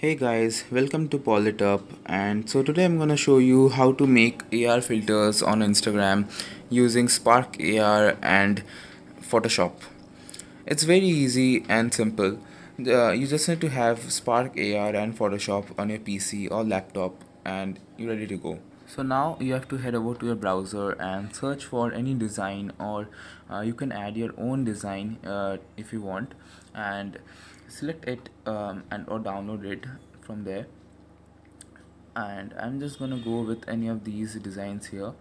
Hey guys, welcome to PAULitUP and so today I'm gonna show you how to make AR filters on Instagram using Spark AR and Photoshop. It's very easy and simple. Uh, you just need to have Spark AR and Photoshop on your PC or laptop and you're ready to go. So now you have to head over to your browser and search for any design or uh, you can add your own design uh, if you want. And select it um, and or download it from there. And I'm just gonna go with any of these designs here.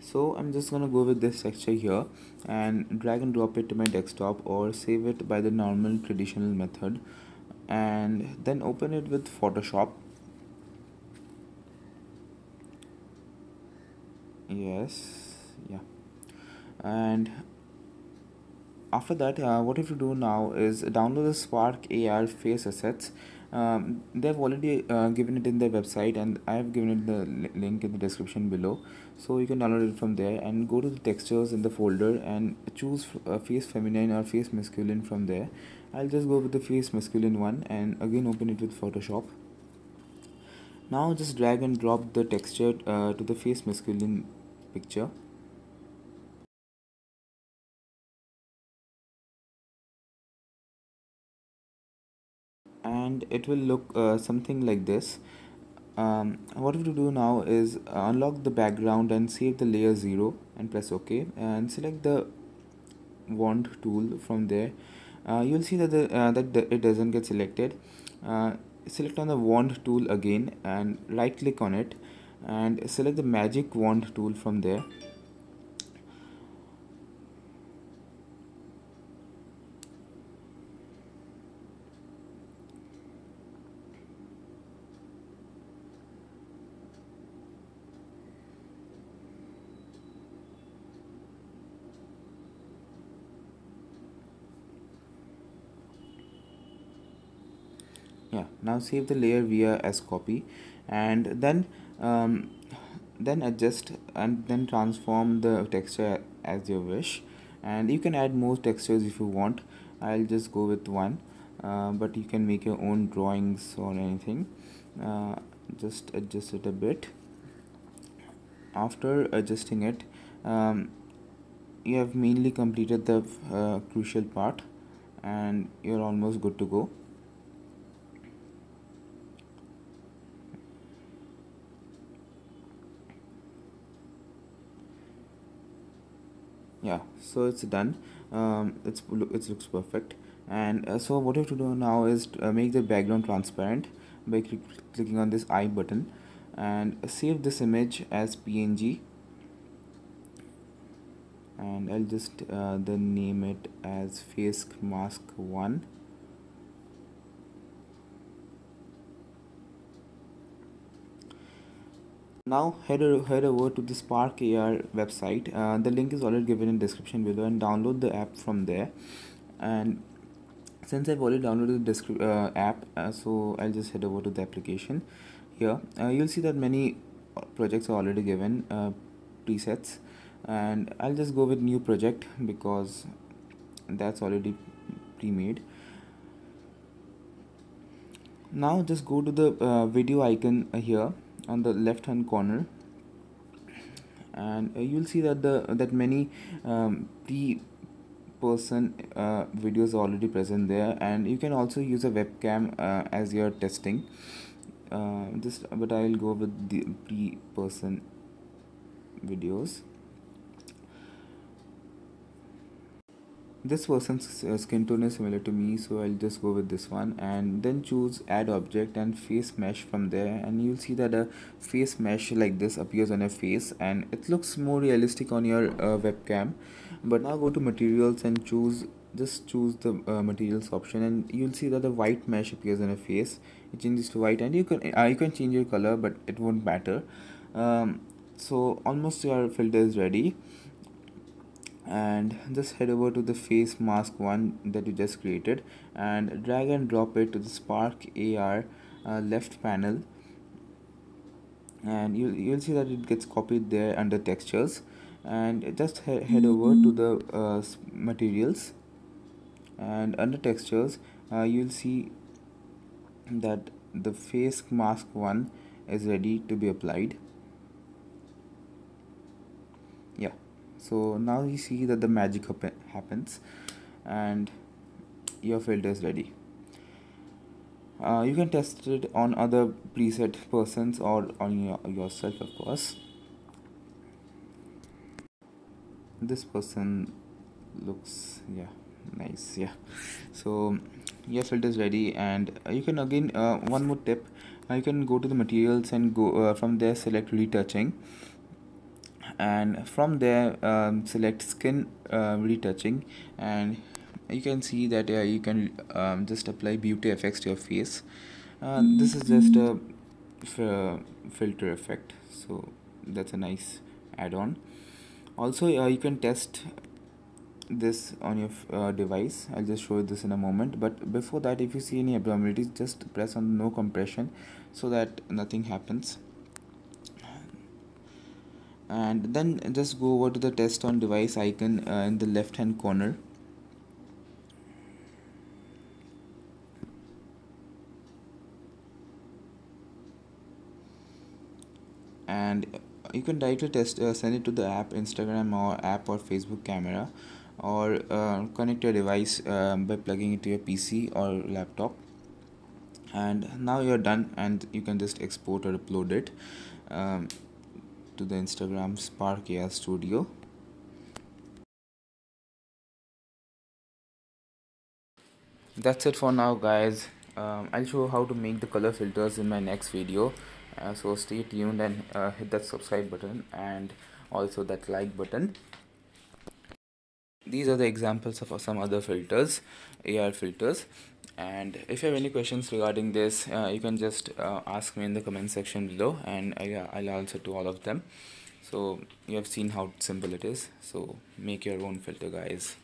So I'm just gonna go with this texture here and drag and drop it to my desktop or save it by the normal traditional method and then open it with Photoshop. Yes yeah. And after that uh, what you have to do now is download the spark ar face assets. Um, they've already uh, given it in their website and i have given it the link in the description below. So you can download it from there and go to the textures in the folder and choose uh, face feminine or face masculine from there i'll just go with the face masculine one and again open it with photoshop. Now just drag and drop the texture uh, to the face masculine picture. And it will look uh, something like this. Um, what we have to do now is unlock the background and save the layer 0 and press ok and select the wand tool from there you'll see that the, uh, that the, it doesn't get selected. Uh, select on the wand tool again and right click on it and select the magic wand tool from there yeah. Now save the layer via as copy and then um, then adjust and then transform the texture as you wish. And you can add more textures if you want. I'll just go with one uh, but you can make your own drawings or anything. Uh, just adjust it a bit. After adjusting it um, you have mainly completed the uh, crucial part and you're almost good to go yeah so it's done. Um, it's it looks perfect. And uh, so what you have to do now is uh, make the background transparent by cl clicking on this i button. And save this image as png and I'll just uh, then name it as face mask 1 now head, head over to the spark ar website. Uh, the link is already given in description below and download the app from there. And since i've already downloaded the uh, app uh, so i'll just head over to the application here. Uh, you'll see that many projects are already given uh, presets. And i'll just go with new project because that's already pre-made. Now just go to the uh, video icon here on the left hand corner. And uh, you'll see that the that many um, pre person uh, videos are already present there. And you can also use a webcam uh, as you're testing. Uh, just but I'll go with the pre person videos this person's uh, skin tone is similar to me so I'll just go with this one. And then choose add object and face mesh from there. And you'll see that a face mesh like this appears on your face and it looks more realistic on your uh, webcam. But now go to materials and choose just choose the uh, materials option and you'll see that the white mesh appears on your face. It changes to white and you can uh, you can change your color but it won't matter. Um, so almost your filter is ready and just head over to the face mask one that you just created and drag and drop it to the spark ar uh, left panel. And you, you'll see that it gets copied there under textures. And just he head over to the uh, materials. And under textures uh, you'll see that the face mask one is ready to be applied yeah so now you see that the magic happens and your filter is ready. Uh, you can test it on other preset persons or on your, yourself of course. This person looks yeah nice yeah. So your filter is ready and uh, you can again uh, one more tip. Uh, you can go to the materials and go uh, from there select retouching and from there um, select skin uh, retouching. And you can see that uh, you can um, just apply beauty effects to your face. Uh, this is just a filter effect. So that's a nice add-on. Also uh, you can test this on your uh, device. I'll just show you this in a moment. But before that if you see any abnormalities just press on no compression so that nothing happens and then just go over to the test on device icon uh, in the left hand corner. And you can directly test uh, send it to the app instagram or app or facebook camera or uh, connect your device um, by plugging it to your pc or laptop. And now you're done and you can just export or upload it. Um, to the instagram spark AR studio. That's it for now guys. Um, i'll show how to make the color filters in my next video. Uh, so stay tuned and uh, hit that subscribe button and also that like button. These are the examples of some other filters AR filters and if you have any questions regarding this uh, you can just uh, ask me in the comment section below. And I, I'll answer to all of them. So you have seen how simple it is. So make your own filter guys